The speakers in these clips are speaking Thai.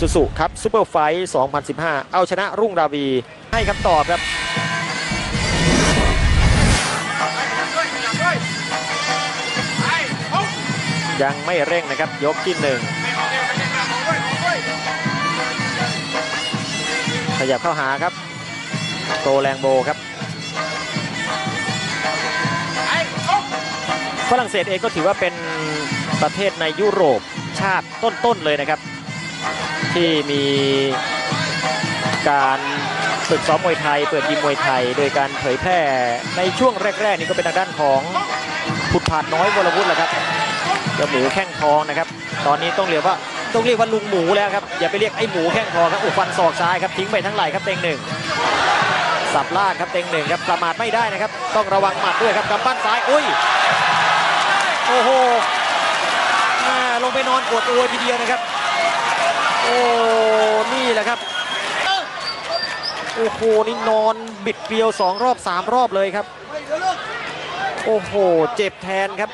สุสุครับซูเปอร์ไฟท์2015 เอาชนะรุ่งราวี ให้คำตอบครับยังไม่เร่งนะครับ ยกที่หนึ่งขยับเข้าหาครับ โตแรงโบครับฝรั่งเศสเองก็ถือว่าเป็นประเทศในยุโรปชาติต้นๆเลยนะครับ ที่มีการฝึกซ้อมมวยไทย เปิดยิมมวยไทย โดยการเผยแพร่ในช่วงแรก ๆ นี่ก็เป็นทางด้านของผุดผาดน้อยวรวุฒิแหละครับเจ้าหมูแข้งทองนะครับ ตอนนี้ต้องเรียกว่าต้องเรียกว่าลุงหมูแล้วครับ อย่าไปเรียกไอ้หมูแข้งทองครับอุฟันศอกซ้ายครับทิ้งไปทั้งไหล่ครับเต็งหนึ่งสับล่างครับเต็งหนึ่งครับประมาทไม่ได้นะครับ ต้องระวังหมัดด้วยครับกำปั้นซ้ายอุ้ยโอ้โหม่ลงไปนอนกดอวยทีเดียวนะครับ โอ้นี่แหละครับโอ้โหนี่นอนบิดเกลียวสองรอบสามรอบเลยครับ โอ้โห เจ็บแทนครับ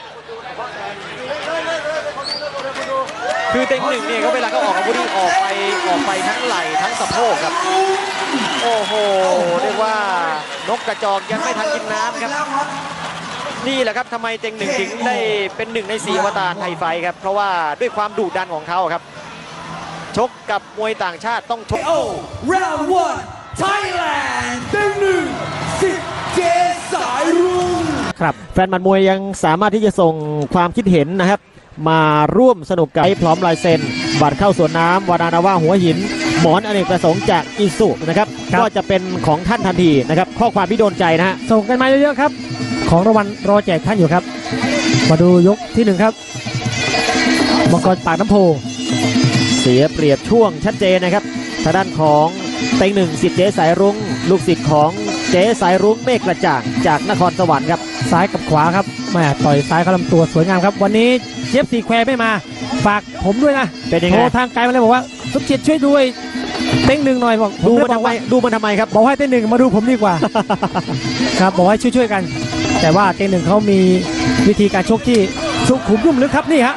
คือเต็งหนึ่งเนี่ยเขาเวลาเขาออกอาวุธนี่ออกไปออกไปทั้งไหล่ทั้งสะโพกครับ โอ้โห เรียกว่านกกระจอกยังไม่ทันกินน้ำครับ นี่แหละครับทำไมเต็งหนึ่งถึงได้เป็นหนึ่งในสีอวตารไทยไฟครับ เพราะว่าด้วยความดุดันของเขาครับ ชกกับมวยต่างชาติต้องชก โอ้ round one Thailand เต็งหนึ่งสิบเจสายรุ้งครับ แฟนหมัดมวยยังสามารถที่จะส่งความคิดเห็นนะครับ มาร่วมสนุกกับพร้อมลายเซ็นบัตรเข้าสวนน้ำวานานาว่าหัวหิน หมอนอเนกประสงค์จากอิสุนะครับครับก็จะเป็นของท่านทันทีนะครับ ข้อความที่โดนใจนะฮะส่งกันมาเยอะๆครับ ของรางวัลรอแจกท่านอยู่ครับ มาดูยกที่หนึ่งครับมังกรปากน้ำโพเสียเปรียบช่วงชัดเจนนะครับทางด้านของเต็งหนึ่งสิทธิ์เจ๊สายรุ้งลูกศิษย์ของเจ๊สายรุ้งเมฆกระจ่างจากนครสวรรค์ครับซ้ายกับขวาครับแม่ต่อยซ้ายเข้าลำตัวสวยงามครับ วันนี้เจฟสีแควร์ไม่มา ฝากผมด้วยนะเป็นยังโทไงรทางไกลมาเลยบอกว่าสุขเฉียดช่วยด้วยเต้งหนึ่งหน่อยบอกผดูเลมันยบทำอกไมว่าดูมันทำไมครับบอกให้เต้งหนึ่งมาดูผมดีกว่าครับบอกให้ช่วยๆกัน แต่ว่าเต้งหนึ่งเขามีวิธีการชกที่สุขุมนุ่มลึกครับนี่ฮะ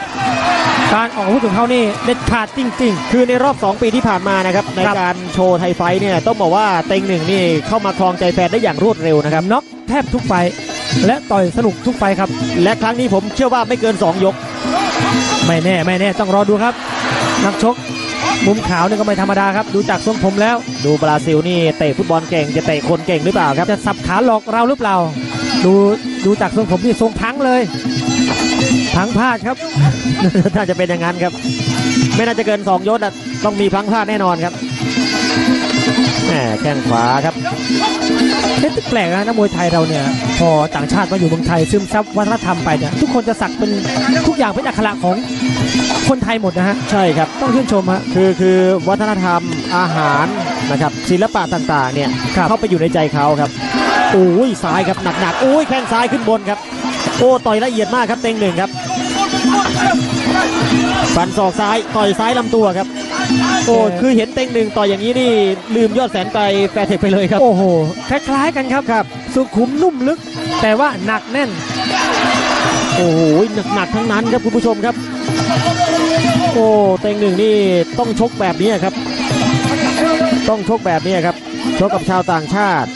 การออกอาวุธของเขานี่เด็ดขาดจริง ๆ คือในรอบ 2 ปีที่ผ่านมานะครับในครับการโชว์ไทยไฟท์เนี่ยต้องบอกว่าเต็งหนึ่งนี่เข้ามาครองใจแฟนได้อย่างรวดเร็วนะครับน็อกแทบทุกไฟท์และต่อยสนุกทุกไฟท์ครับ และครั้งนี้ผมเชื่อว่าไม่เกิน 2 ยก ไม่แน่ไม่แน่ต้องรอดูครับ นักชกมุมขาวนี่ก็ไม่ธรรมดาครับ ดูจากทรงผมแล้ว ดูบราซิลนี่เตะฟุตบอลเก่งจะเตะคนเก่งหรือเปล่าครับจะสับขาหลอกเราหรือเปล่า ดูดูจากทรงผมนี่ทรงพังเลย พังพลาดครับ น่าจะเป็นอย่างนั้นครับ ไม่น่าจะเกิน2ยกนะต้องมีพลังพลาดแน่นอนครับแหมแข้งขวาครับเอ๊ะแปลกนะนักมวยไทยเราเนี่ยพอต่างชาติมาอยู่เมืองไทยซึมซับวัฒนธรรมไปเนี่ยทุกคนจะสักเป็นทุกอย่างเป็นอักขระของคนไทยหมดนะฮะใช่ครับต้องชื่นชมฮะคือคือวัฒนธรรมอาหารนะครับศิลปะต่างๆเนี่ยครับเข้าไปอยู่ในใจเขาครับโอ้ยซ้ายครับหนักๆโอ้ยแข้งซ้ายขึ้นบนครับ โอ้ต่อยละเอียดมากครับเต็งหนึ่งครับฟันศอกซ้ายต่อยซ้ายลำตัวครับ โอ้คือเห็นเต็งหนึ่งต่อยอย่างนี้นี่ลืมยอดแสนไกลแฟร์เทคไปเลยครับโอ้โหคล้ายๆกันครับครับ สุขุมนุ่มลึก แต่ว่าหนักแน่น โอ้โหหนักๆทั้งนั้นครับคุณผู้ชมครับ โอ้เต็งหนึ่งนี่ต้องชกแบบนี้ครับ ต้องชกแบบนี้ครับชกกับชาวต่างชาติ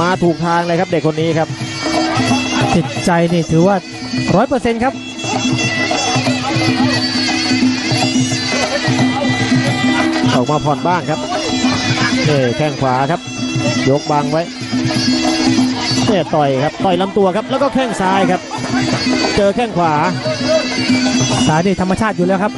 มาถูกทางเลยครับเด็กคนนี้ครับ จิตใจนี่ถือว่าร้อยเปอร์เซ็นต์ครับออกมาผ่อนบ้างครับเนี่แข้งขวาครับ ยกบังไว้เนี่ยต่อยครับต่อยลำตัวครับ แล้วก็แข้งซ้ายครับ เจอแข้งขวาสายนี่ธรรมชาติอยู่แล้วครับ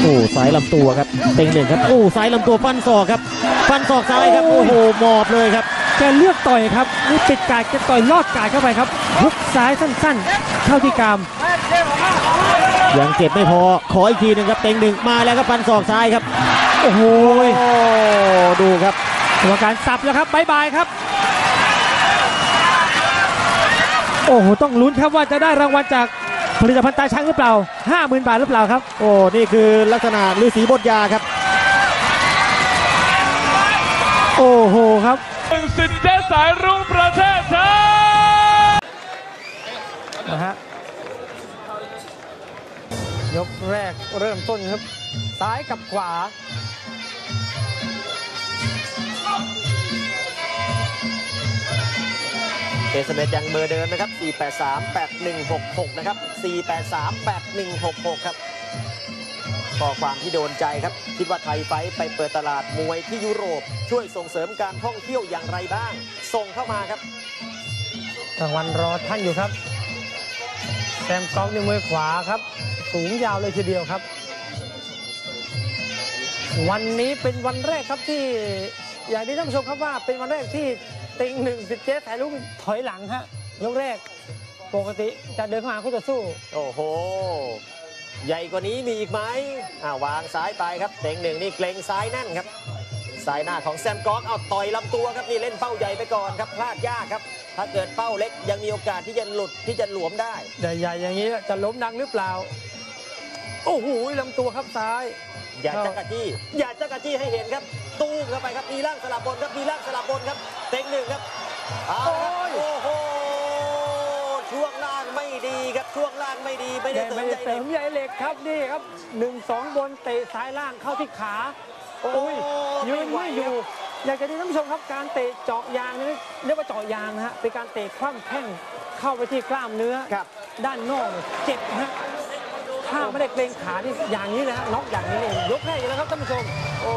โอ้สายลำตัวครับเต็งหนึ่งครับโอ้สายลำตัวฟันศอกครับ ฟันศอกซ้ายครับโอ้โหหมอบเลยครับ แกเลือกต่อยครับนี่ปิดกาดแกต่อยลอดกาดเข้าไปครับฮุกซ้ายสั้นๆ เข้าที่กราม ยังเจ็บไม่พอ ขออีกทีหนึ่งครับเต็งหนึ่งมาแล้วครับฟันศอกซ้ายครับ โอ้โหโอ้ดูครับกรรมการสับแล้วครับบายบายครับ โอ้โห ต้องลุ้นครับว่าจะได้รางวัลจากผลิตภัณฑ์ตาช้างหรือเปล่า 50,000 บาทหรือเปล่าครับ โอ้ นี่คือลักษณะฤาษีบทยาครับ โอ้โหครับ หนึ่งสิทธิ์เจสายรุ้งประเทศไทยนะฮะยกแรกเริ่มต้นครับ ซ้ายกับขวาเอสเมยังเบอร์เดิมนะครับ 4838166 นะครับ 4838166 ครับ ข้อความที่โดนใจครับ คิดว่าไทยไฟท์ไปเปิดตลาดมวยที่ยุโรป ช่วยส่งเสริมการท่องเที่ยวอย่างไรบ้าง ส่งเข้ามาครับรางวัลรอท่านอยู่ครับแซมกองในมือขวาครับ สูงยาวเลยทีเดียวครับ วันนี้เป็นวันแรกครับที่อย่างที่ท่านผู้ชมครับว่าเป็นวันแรกที่ติงหนึ่งสิบเจ๊ถ่ายรูปถอยหลังฮะยกแรก ปกติจะเดินเข้าหาคู่ต่อสู้ โอ้โห ใหญ่กว่านี้มีอีกไหมอ่าวางซ้ายไปครับเต็งหนึ่งนี่เกรงซ้ายแน่นครับซ้ายหน้าของแซมกอกเอาต่อยลำตัวครับนี่เล่นเป้าใหญ่ไปก่อนครับพลาดยากครับ ถ้าเกิดเป้าเล็กยังมีโอกาสที่จะหลุดที่จะหลวมได้ใหญ่ๆอย่างนี้จะล้มดังหรือเปล่าโอ้โหลำตัวครับซ้าย อย่าจักรจี้อย่าจักรจี้ให้เห็นครับ ตู้มเข้าไปครับมีล่างสลับบนครับมีล่างสลับบนครับเต็งหนึ่งครับเอาละครับโอ้ยโอ้โห ช่วงล่างไม่ดีครับช่วงล่างไม่ดีไม่ได้ไม่เสริมได้ใหญ่เสริมใหญ่เหล็กครับนี่ครับหนึ่งสองบนเตะซ้ายล่างเข้าที่ขา โอ้โอ้ยยืนไหวไม่อยู่ครับอยากจะให้ท่านผู้ชมครับการเตะเจาะยางนี่เรียกว่าเจาะยางนะฮะเป็นการเตะคว่ำแข้งเข้าไปที่กล้ามเนื้อ ครับ ด้านนอกเนี่ยเจ็บนะฮะถ้าไม่ได้เกรงขาที่อย่างนี้นะฮะน็อกอย่างนี้เองยกแรกอยู่แล้วครับท่านผู้ชม โอ้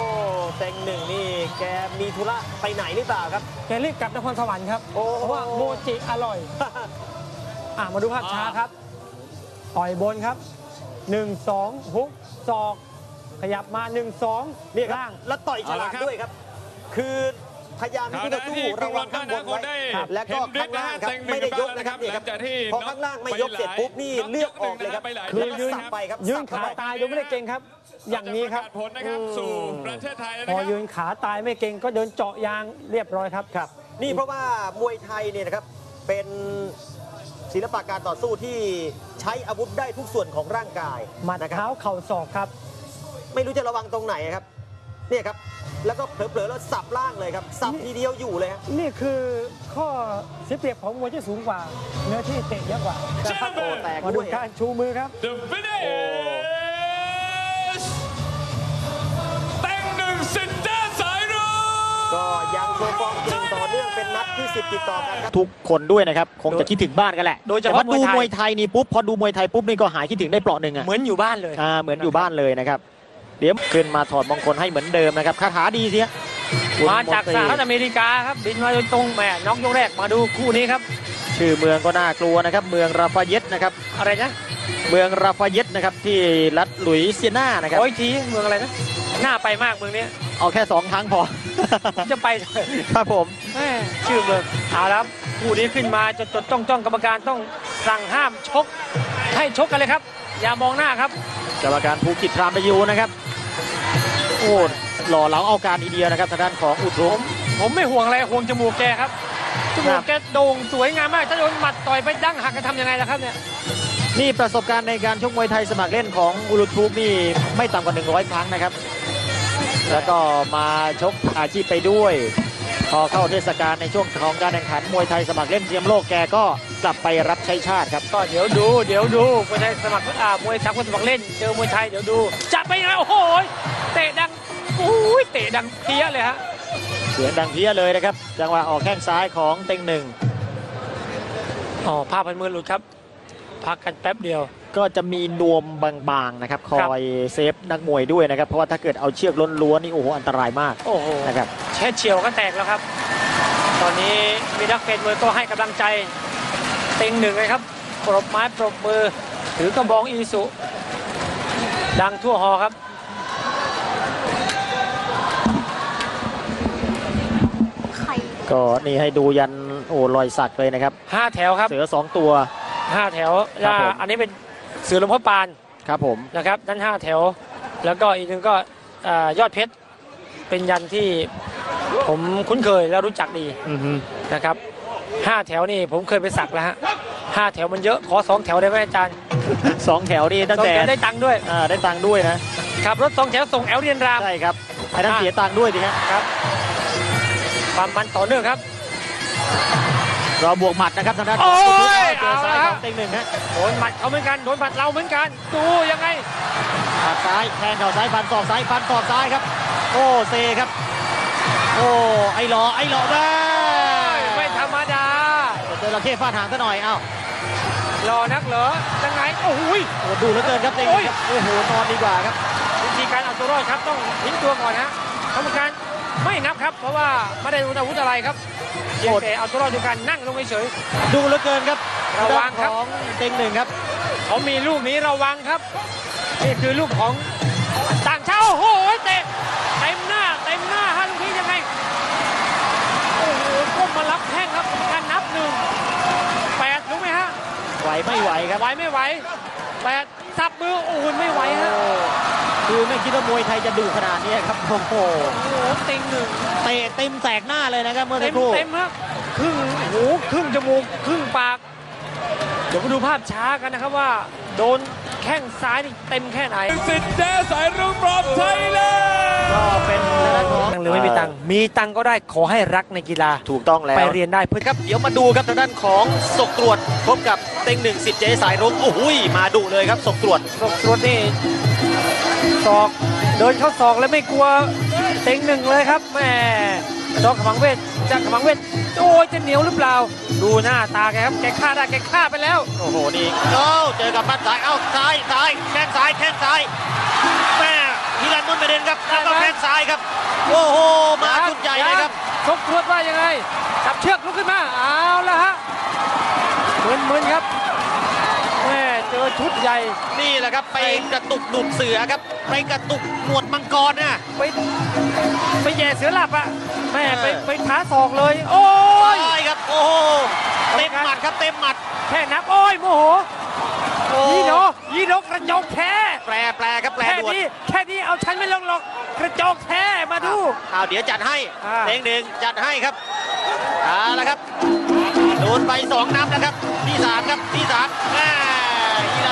เต็งหนึ่งนี่แกมีธุระไปไหนหรือเปล่าครับ แกรีบกลับนครสวรรค์ครับ โอ้ เพราะว่าโมจิอร่อย อะมาดูภาพช้าครับ ต่อยบนครับ 1 2ฮุกศอก ขยับมา 1 2นี่ครับล่าง แล้วต่อยฉลาดเอาละครับด้วยครับ คือพยายามที่จะสู้ระวังข้างบนไว้ครับแล้วก็ข้างล่างครับไม่ได้ยกนะครับนี่ครับพอข้างล่างไม่ยกเสร็จปุ๊บนี่เลือกออกเลยครับคืแล้วอก็ยืนสับไปครับยืนสับขาเข้ไปตายโดยไม่ได้เกรงครับ อย่างนี้ครับผลนะครับสู่ประเทศไทยแล้วพนะอครับยืนขาตายไม่เกรงก็เดินเจาะยางเรียบร้อยครับครับ นี่เพราะว่ามวยไทยเนี่ยนะครับเป็น ศิลปะการต่อสู้ที่ใช้อาวุธได้ทุกส่วนของร่างกายหมัดนะครับเท้าเข่าศอกครับ ไม่รู้จะระวังตรงไหนครับเนี่ยครับ แล้วก็เผลอๆแล้วสับล่างเลยครับสับทีเดียวอยู่เลยฮะ นี่คือข้อเสียเปรียบของมวยที่สูงกว่า เนื้อที่เตะเยอะกว่าโอ้แตกมาดูด้วยการชูมือครับ The finish เต็งหนึ่งสิทธิ์เจ้สายรุ้ง ก็ยังโชว์ฟอร์มเก่งต่อ เนื่องเป็นนัดที่10ติดต่อกันครับ ทุกคนด้วยนะครับ คงจะคิดถึงบ้านกันแหละโดยเฉพาะแต่ว่ดูมมววยยไทไทย ยนี่ปุ๊บพอดูมวยไทยปุ๊บนี่ก็หายคิดถึงได้เปราะหนึ่งอะเหมือนอยู่บ้านเลย อ่าเหมือนอยู่บ้านเลยนะครับ เดี๋ยวขึ้นมาถอดมงคลให้เหมือนเดิมนะครับคาถาดีเสียคุณมาจากมนตรีสหรัฐอเมริกาครับ บินมาโดยตรงแหม่น็อกยกแรกมาดูคู่นี้ครับ ชื่อเมืองก็น่ากลัวนะครับ เมืองราฟาเยตนะครับ อะไรนะ เมืองราฟาเยตนะครับที่รัฐหลุยเซียนานะครับโอ้ยทีเมืองอะไรนะน่าไปมากเมืองนี้เอาแค่สองครั้งพอ จะไปเลยครับผมแม่ชื่อเมืองเอาละครับคู่นี้ขึ้นมาจดจดจ้องจ้องกรรมการต้องสั่งห้ามชกให้ชกกันเลยครับ อย่ามองหน้าครับกรรมการภูกิจพรามประยูนะครับโอ้หล่อเหลาเอาการอีเดียนะครับทางด้านของอุดรมผมไม่ห่วงอะไรห่วงจมูกแกครับ จมูคกรับแกโด่งสวยงามมากถ้าโดนหมัดต่อยไปดั้งหักจะทำยังไงล่ะครับเนี่ยนี่ประสบการณ์ในการชกมวยไทยสมัครเล่นของอุลุทูบนี่ไม่ต่ำกว่า 100 ครั้งนะครับ แล้วก็มาชกอาชีพไปด้วย พอเข้าเทศกาลในช่วงของการแข่งขันมวยไทยสมัครเล่นเทียมโลกแกก็กลับไปรับใช้ชาติครับก็เดี๋ยวดูเดี๋ยวดูมวยไทยสมัครอ่ามวยสากลสมัครเล่นเจอมวยไทยเดี๋ยวดูจะไปยังไงโอ้โหเตะดังอุ้ยเตะดังเพี้ยเลยฮะ เสียงดังเพี้ยเลยนะครับ จังหวะออกแข้งซ้ายของเต็งหนึ่งอ๋อผ้าพันมือหลุดครับ พักกันแป๊บเดียว ก็จะมีนวมบางๆนะครับคครับอยเซฟนักมวยด้วยนะครับ เพราะว่าถ้าเกิดเอาเชือกล้วนๆนี่โอ้โหอันตรายมากโอ้โหนะครับแค่เฉียวก็แตกแล้วครับ ตอนนี้มีนักเฟนมวยก็ให้กำลังใจเต็งหนึ่งเลยครับปรบไม้ปรบมือถือกระบองอีสุ ดังทั่วหอครับ ก็นี่ให้ดูยันโอ้รอยสักเลยนะครับห้าแถวครับเสือสองตัว ห้าแถวครับผม อันนี้เป็นเสือหลวงพ่อปานครับผม นะครับด้านห้าแถว แล้วก็อีกหนึ่งก็อ่ายอดเพชรเป็นยันที่ผมคุ้นเคยและรู้จักดีอือฮึนะครับห้าแถวนี่ผมเคยไปสักแล้วฮะห้าแถวมันเยอะขอสองแถวได้ไหมอาจารย์สองแถวนี่ตั้งสองแต่แถวได้ตังค์ด้วยอ่าได้ตังค์ด้วยนะขับรถสองแถวส่งแอลเรียนราม ใช่ครับไอ้นั้นอ่าเสียตังค์ด้วยดิฮะครับ ความมันต่อเนื่องครับ รอบวกหมัดนะครับทางด้านโอ้ยเจอซ้ายเอาละของเต็งหนึ่งฮะโดนหมัดเขาเหมือนกันโดนหมัดเราเหมือนกันดูยังไงหมัดซ้ายแทงเข่าซ้ายฟันศอกซ้ายฟันศอกซ้ายครับ โอ้เซครับ โอ้ไอ้หลอไอ้หลอแม่ไม่ธรรมดาเจอระเข้ฟาดหางซะหน่อยเอ้ารอนักเหรอยังไงโอ้โหยโอ้ดูเหลือเกินครับเต็งหนึ่งครับโอ้โหนอนดีกว่าครับวิธีการเอาตัวรอดครับต้องทิ้งตัวก่อนนะกรรมการ ไม่นับครับ เพราะว่าไม่ได้รู้อาวุธอะไรครับเพียงแต่เอาตัวรอดด้วยการนั่งลงเฉย ดูเหลือเกินครับระวังครับ ของเต็งหนึ่งครับๆเขามีลูกนี้ระวังครับ นี่คือลูกของต่างชาติโอ้โหเตะเต็มหน้าเต็มหน้าฮะลูกนี้ยังไงโอ้โหก้มมารับแข้งครับกรรมการนับหนึ่งแปดรู้ไหมฮะไหวไม่ไหวครับไหวไม่ไหวแปดสับมือโอ้ยไม่ไหวฮะโอ้ คือไม่คิดว่ามวยไทยจะดุขนาดนี้ครับโอ้โหโอ้โหติงหนึ่งเตะเต็มแสกหน้าเลยนะครับเมื่อเต็สักมครู่เต็มฮะครึ่งหูครึ่งจมูกครึ่งปาก เดี๋ยวมาดูภาพช้ากันนะครับว่า โดนแข้งซ้ายนี่เต็มแค่ไหน สิทธิ์แดสายรุ่งรอบไทยแลนด์ ก็เป็นทางด้านของตังหรือไม่มีตังค์มีตังค์ก็ได้ขอให้รักในกีฬา ถูกต้องแล้ว ไปเรียนได้เพื่อครับเดี๋ยวมาดูครับทางด้านของศกตรวจพบกับเต็งหนึ่งสิทธิ์เจสายรุ้งโอ้โหยมาดุเลยครับศกตรวจศกตรวจนี่ ศอกเดินเข้าศอกแล้วไม่กลัวเต็งหนึ่งเลยครับแม่จอกขมังเวทจากขมังเวทโอ้ยจะเหนียวหรือเปล่า ดูหน้าตาแกครับแกฆ่าได้แกฆ่าไปแล้ว โอ้โหนี่เอ้าเจอกับบ้านซ้ายเอ้าซ้ายซ้ายแข้งซ้ายแข้งซ้ายแม่ฮิรันมุนประเด็นครับแล้วก็ได้ไหมแข้งซ้ายครับ โอ้โหมาชุดใหญ่เลยครับชกตรวจว่ายังไงจับเชือกลุกขึ้นมาเอาละฮะมึนๆครับแม่เจอ ชุดใหญ่นี่แหละครับไปกระตุกดุดเสือครับ ไปกระตุกหนวดมังกรนะไปไปแย่เสือหลับอะแม่ไปไปท้าศอกเลย โอ้ยใช่ครับโอ้โหเต็มหมัดครับเต็มหมัดแค่นับโอ้ยโมโหโอ้ยีโนยีโนกระจอกแท้แปลแปลครับแปลแค่ด่วนนี้แค่นี้เอาฉันไม่ลงหรอกกระจอกแท้มาดูอ้าวเดี๋ยวจัดให้อ่าเพลงหนึ่งจัดให้ครับเอาละครับโดนไปสองนับนะครับที่สามครับที่สาม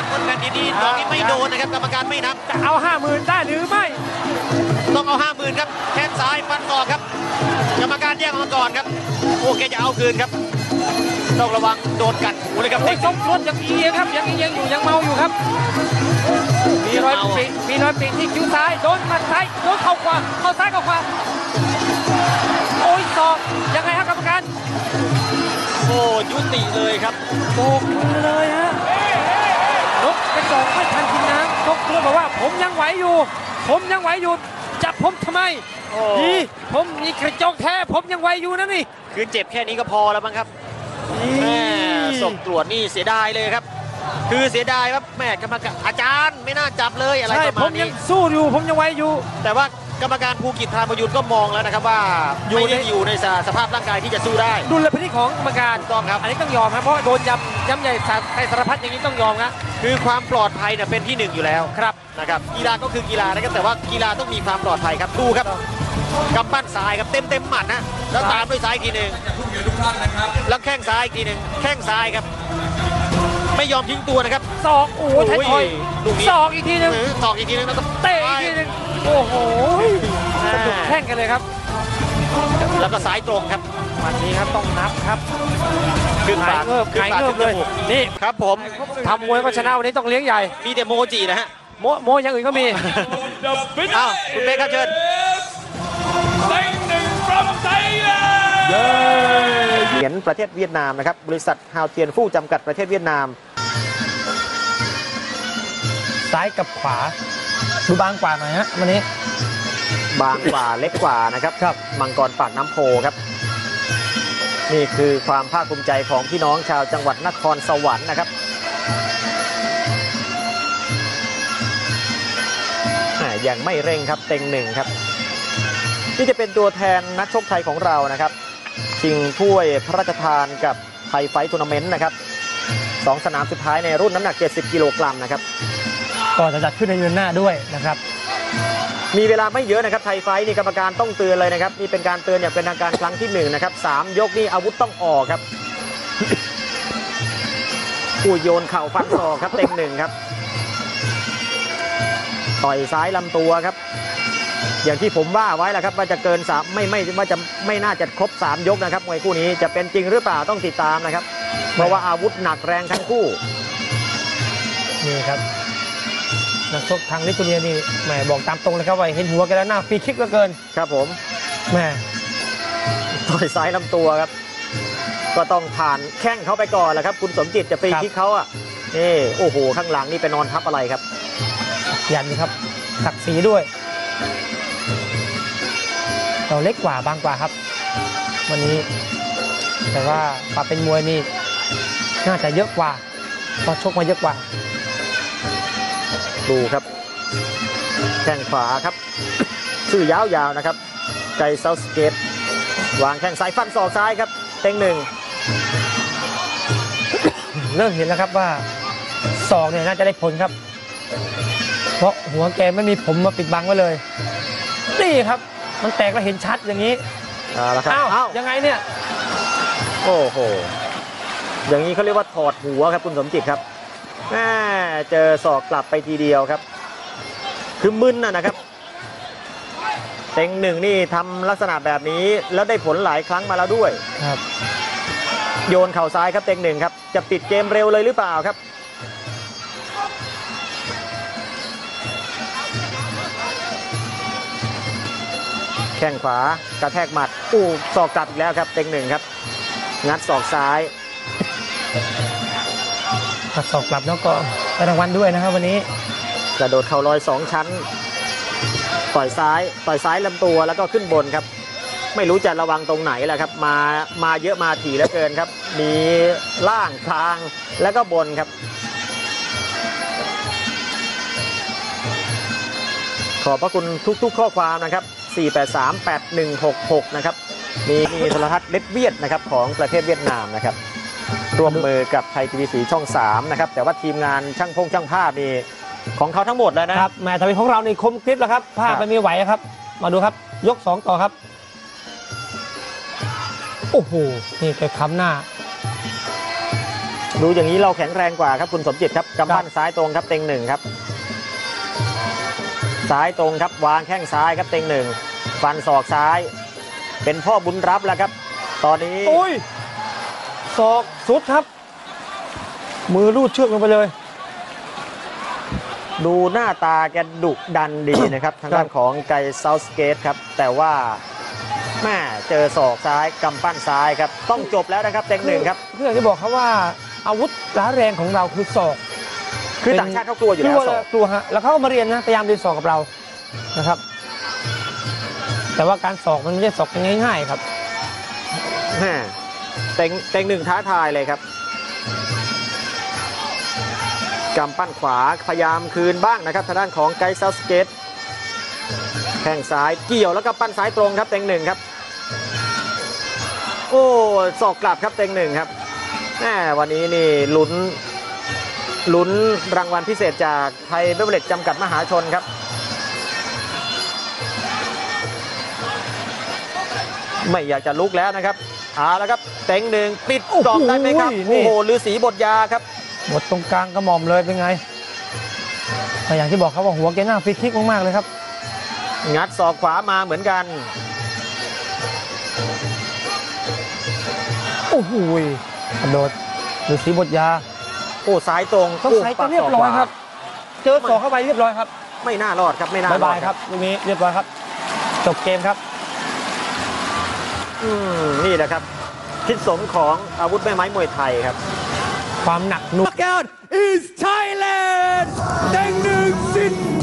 แม่อีรันคนแผ่นดินดีดอกนี้ไม่โดนนะครับกรรมการไม่นับจะเอาห้าหมื่นได้หรือไม่ ต้องเอาห้าหมื่นครับแข้งซ้ายฟันศอกครับ กรรมการแยกออกมาก่อนครับโอ้แกจะเอาคืนครับ ต้องระวังโดนกัดหูเลยครับโอ้เด็ยกสมรถยังเอียงครับยังเอียงอยู่ยังเมาอยู่ครับมีรอยเมาอะปีกมีรอยปีกที่คิ้วซ้ายโดนหมัดซ้ายโดนเข่าขวาเข่าซ้ายเข่าขวาโอ้ยศอกยังไงครับกรรมการโอ้ยุติเลยครับโบกมือเลยฮะ นกกระจอกไม่ทันกินน้ำนกเพื่อนบอกว่าผมยังไหวอยู่ ผมยังไหวอยู่จับผมทำไมโอ้ดีผมมีกระจอกแท้ผมยังไหวอยู่นะนี่คือเจ็บแค่นี้ก็พอแล้วมั้งครับแม่ศพตรวจนี่เสียดายเลยครับ คือเสียดายว่าแม่กรรมการอาจารย์ไม่น่าจับเลยอะไรใช่ประผมามณยันี้งสู้อยู่ผมยังไหวอยู่ แต่ว่า กรรมการภูกิจธารมยุนก็มองแล้วนะครับว่าอยู่ไม่ในได้อยู่ในสภาพร่างกายที่จะสู้ได้ ดุลพินิจของกรรมการถูกต้องครับ อันนี้ต้องยอมครับเพราะโดนยำยำใหญ่สารไทยสารพัดอย่างนี้ต้องยอมครับคือความปลอดภัยเนี่ยเป็นที่หนึ่งอยู่แล้วครับนะครับกีฬาก็คือกีฬานะครับแต่ว่ากีฬาต้องมีความปลอดภัยครับดูครับกำปั้นซ้ายครับเต็มเต็มๆหมัดนะแล้วตามด้วยซ้ายอีกทีหนึ่งแล้วแข้งซ้ายอีกทีหนึ่งแข้งซ้ายครับ ไม่ยอมทิ้งตัวนะครับศอกโอ้โหโอ้ยไทยทอยลูกนี้ศอกอีกทีหนึงหรือศอกอีกทีหนึงแล้วก็เตะอีกทีหนึงโอ้โหสนุกแข่งกันเลยครับ แล้วก็ซ้ายตรงครับวันนี้ครับต้องนับครับขึ้นหายปากเงิบขึ้นหายปากเงิขึ้บนเลยจมูกนี่ครับผมทำมวยก็ชนะวันนี้ต้องเลี้ยงใหญ่ มีแต่โมจินะฮะโมโมอย่างอื่นก็มีอ้าวคุณเป๊กครับเชิญเต็งหนึ่ง from Thailand เหรียญประเทศเวียดนามนะครับบริษัทฮาวเทียนฟู่จำกัดประเทศเวียดนาม ซ้ายกับขวา ดูบางกว่าหน่อยฮะวันนี้ บางกว่าเล็กกว่านะครับครับ มังกรปากน้ำโพครับ นี่คือความภาคภูมิใจของพี่น้องชาวจังหวัดนครสวรรค์นะครับแหม่ยังไม่เร่งครับเต็งหนึ่งครับ นี่จะเป็นตัวแทนนักชกไทยของเรานะครับชิงถ้วยพระราชทานกับไทยไฟท์ทัวร์นาเมนต์นะครับสองสนามสุดท้ายในรุ่นน้ำหนัก 70 กิโลกรัมนะครับ ก่อนจะจัดขึ้นในเดือนหน้าด้วยนะครับ มีเวลาไม่เยอะนะครับไทยไฟท์นี่กรรมการต้องเตือนเลยนะครับนี่เป็นการเตือนอย่างเป็นทางการครั้งที่หนึ่งนะครับสามยกนี่อาวุธต้องออกครับผู้โยนเข่าฟันศอกครับเต็งหนึ่งครับต่อยซ้ายลำตัวครับ อย่างที่ผมว่าไว้แหละครับว่าจะเกินสามไม่ไม่ว่าจะไม่น่าจะครบสามยกนะครับมวยคู่นี้จะเป็นจริงหรือเปล่าต้องติดตามนะครับ เพราะว่าอาวุธหนักแรงทั้งคู่ นี่ครับ นักชกทางลิทัวเนียนี่แหมบอกตามตรงเลยครับว่าเห็นหัวกันแล้วหน้าฟรีคิกเหลือเกินครับผมแหมต่อยซ้ายลำตัวครับ ก็ต้องผ่านแข้งเขาไปก่อนแหละครับ คุณสมจิตจะไปคิกเขาอะนี่โอ้โหข้างหลังนี่ไปนอนทับอะไรครับ ยันครับศักดิ์ศรีด้วยเราเล็กกว่าบางกว่าครับ วันนี้ แต่ว่าปรับเป็นมวยนี่น่าจะเยอะกว่าเพราะชกมาเยอะกว่า ดูครับ แข้งขวาครับ ชื่อยาวๆนะครับ ไกเซาสเกตวางแข้งซ้ายฟันศอกซ้ายครับ เต็งหนึ่งเริ่มเห็นแล้วครับว่าศอกเนี่ยน่าจะได้ผลครับ เพราะหัวแกไม่มีผมมาปิดบังไว้เลย นี่ครับ มันแตกแล้วเห็นชัดอย่างนี้เอาละครับอ้าวอ้าวยังไงเนี่ย โอ้โห อย่างนี้เขาเรียกว่าถอดหัวครับคุณสมจิตครับ แม่เจอศอกกลับไปทีเดียวครับ คือมึนนะนะครับ เต็งหนึ่งนี่ทำลักษณะแบบนี้แล้วได้ผลหลายครั้งมาแล้วด้วยครับ โยนเข่าซ้ายครับเต็งหนึ่งครับ จะปิดเกมเร็วเลยหรือเปล่าครับแข้งขวากระแทกหมัดอู้ศอกกลับอีกแล้วครับ เต็งหนึ่งครับ งัดศอกซ้าย ตัดศอกกลับแล้วก็ได้รางวัลด้วยนะครับวันนี้กระโดดเข่าลอยสองชั้น ต่อยซ้าย ต่อยซ้ายลำตัวแล้วก็ขึ้นบนครับ ไม่รู้จะระวังตรงไหนแหละครับ มา มาเยอะมาถี่เหลือเกินครับ มีล่างกลางแล้วก็บนครับ ขอบพระคุณทุก ๆ ข้อความนะครับ 4838166 นะครับ มีมีโทรทัศน์เล็ดเวียดนะครับของประเทศเวียดนามนะครับ ร่วมมือกับไทยทีวีสีช่อง3นะครับแต่ว่าทีมงานช่างพงช่างภาพนี่ของเขาทั้งหมดแล้วนะ ครับแหม่ทวีของเรานี่คมคลิปแล้วครับภาพครับ ไปไม่ไหวครับ มาดูครับ ยกสองต่อครับ โอ้โห นี่แกค้ำหน้า ดูอย่างนี้เราแข็งแรงกว่าครับคุณสมจิตครับกำปั้นซ้ายตรงครับเต็งหนึ่งครับ ซ้ายตรงครับวางแข้งซ้ายครับเต็งหนึ่งฟันศอกซ้าย เป็นพ่อบุญรับแล้วครับ ตอนนี้ อุ้ย ศอกสุดครับ มือลูดเชือกลงไปเลย ดูหน้าตาแกดุดันดีนะครับ ทางด้านของไกเซาสเกตครับ แต่ว่าแม่เจอศอกซ้ายกำปั้นซ้ายครับ ต้องจบแล้วนะครับเต็งหนึ่งครับคืออย่างที่บอกครับว่าอาวุธร้ายแรงของเราคือศอกคือเป็นต่างชาติเขากลัวอยู่กแล้ลัววศเลอยกกลัวฮะแล้วเขาก็มาเรียนนะพยายามเรียนศอกกับเรานะครับ แต่ว่าการศอกมันไม่ใช่ศอกง่ายๆครับแม่ เต็งเต็งหนึ่งท้าทายเลยครับกำปั้นขวาพยายามคืนบ้างนะครับทางด้านของไกเซาสเกตแข้งซ้ายเกี่ยวแล้วก็ปั้นซ้ายตรงครับเต็งหนึ่งครับ โอ้ศอกกลับครับเต็งหนึ่งครับแหมวันนี้นี่ลุ้นลุ้นรางวัลพิเศษจากไทยเบเวอเลจจำกัดมหาชนครับ ไม่อยากจะลุกแล้วนะครับ เอาแล้วครับเต็งหนึ่งปิดกรอบได้ไหมครับโอ้โหนี่โอ้โหฤาษีบทยาครับหมดตรงกลางกระหม่อมเลยเป็นไงแต่อย่างที่บอกครับว่าหัวแกหน้าฟรีคิกมากๆเลยครับ งัดศอกขวามาเหมือนกัน โอ้โหยกระโดดหรือสีบทยา โอ้ซ้ายตรงต้องใช้ก็เรียบร้อยครับ เจอศอกเข้าไปเรียบร้อยครับ ไม่น่ารอดครับไม่น่าบายรอบายดครับลูกนี้เรียบร้อยครับ จบเกมครับ อืมนี่แหละครับทิศสมของอาวุธแม่ไม้มวยไทยครับ ความหนักหน่วง Knockout is Thailand เต็งหนึ่งสิทธิ์